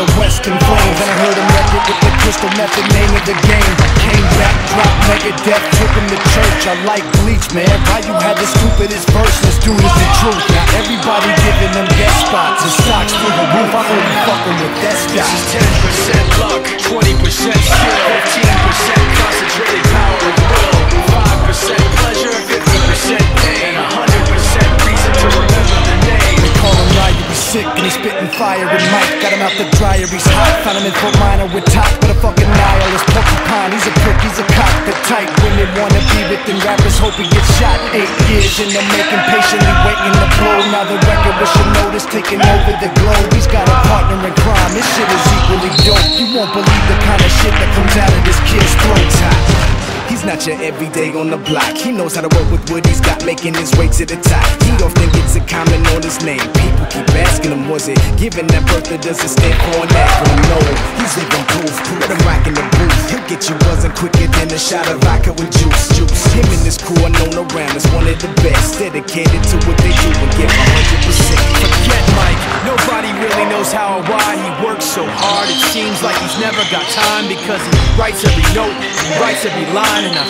the West in flames? And I heard him it with the crystal method, name of the game. Came back, dropped Megadeth, took him to church. I like bleach, man. Why you had the stupidest verse? This dude is the truth. Now everybody giving them guest spots and stocks through the roof. I heard you fucking with that This stock. is 10% luck, 20% skill, 15% concentrated power of will, 5% pleasure, 50% pain, 100% reason to remember the name. They call him Ryan, he's sick and he's spitting fire in Fort Minor with top, but a fucking nihilist porcupine. He's a prick, he's a cock. The type women wanna be with, and rappers hope he gets shot. Eight years in the making, patiently waiting to blow. Now the record with your notice taking over the globe. He's got a partner in crime. This shit is equally dope. You won't believe the kind of shit that comes out He's everyday on the block. He knows how to work with what he's got, making his way to the top. He often gets a comment on his name. People keep asking him, was it given that birth that doesn't stand for an acronym? No, he's living proof. Let him rock in the booth. He'll get you buzzing quicker than a shot of vodka with juice. Juice. Him and his crew are known around as one of the best. Dedicated to what they do and give 100%. Forget Mike, nobody really knows how or why he works so hard. It seems like he's never got time because he writes every note, he writes every line, and I've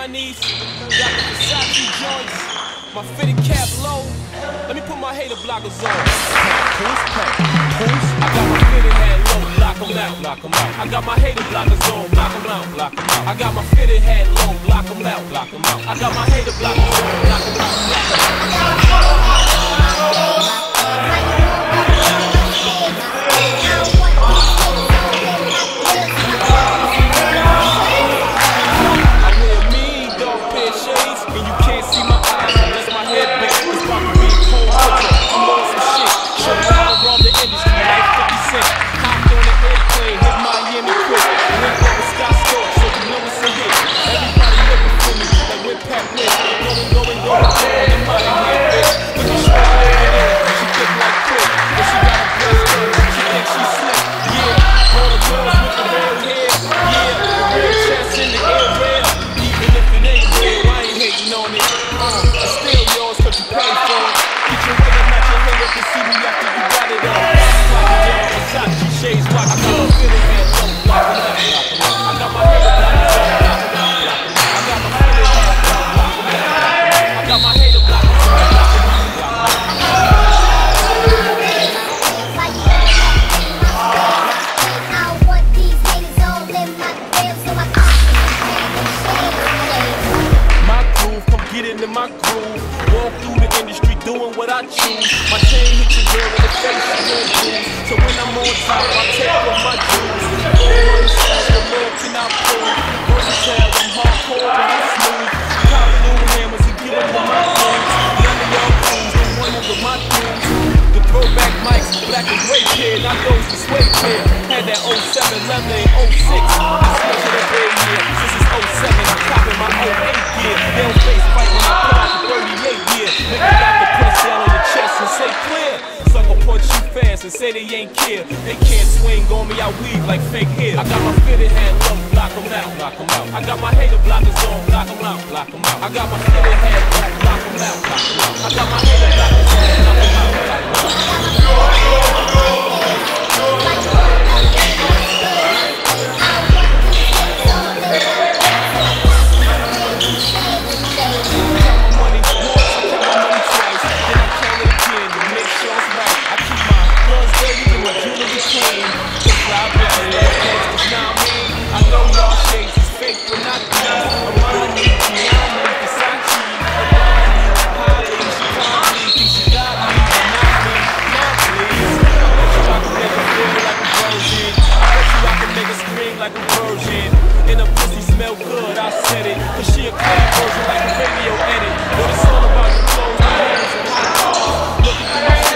Armani's, got the Versace joints, my fitted cap low. Let me put my hater blockers on. Who's pack? Who's? I got my fitted hat low, block 'em out, 'em out. I got my hater blockers on, block 'em out, block 'em out. I got my fitted hat low, block 'em out, block 'em out. I got my hater blockers on, block 'em out, 'em out. Shades, watch me My chain hit your girl in the face, she gon' bruise. So when I'm on top, I take off my jewels. All run styles, the Lord cannot prove. Versatile, I'm hardcore, but I'm smooth. Cop new hammers and give to my friends. None of y'all fools, don't run over my dudes. The throwback mics, black and gray pair, not those the suede pair. Had that 07 leather in 06. I switched to the bay year. Since it's 07, I'm copping my 08 gear. They don't face fight when I put they ain't care. They can't swing on me, I weave like fake hair. I got my fitted hat low, block 'em out, block 'em out. I got my hater blockers on, block 'em out, block 'em out. I got my fitted hat low, block 'em out, block 'em out. I got my hater blockers on, block 'em out, explosion. And the pussy smell good, I said it. Cause she a clean version like a radio edit. But it's all about the clothes, the hands, and my cars. Looking through my